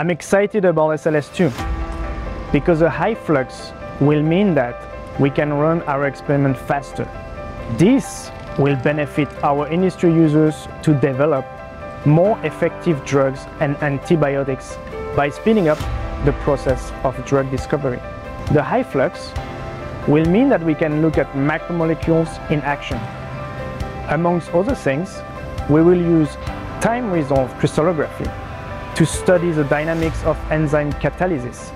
I'm excited about SLS2 because a high flux will mean that we can run our experiment faster. This will benefit our industry users to develop more effective drugs and antibiotics by speeding up the process of drug discovery. The high flux will mean that we can look at macromolecules in action. Amongst other things, we will use time-resolved crystallography to study the dynamics of enzyme catalysis